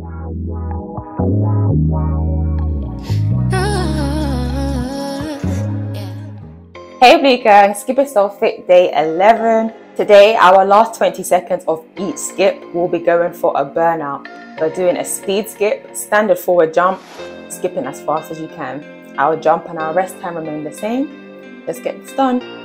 Hey Blue Skip Yourself Fit Day 11. Today, our last 20 seconds of each skip will be going for a burnout. We're doing a speed skip, standard forward jump, skipping as fast as you can. Our jump and our rest time remain the same. Let's get this done.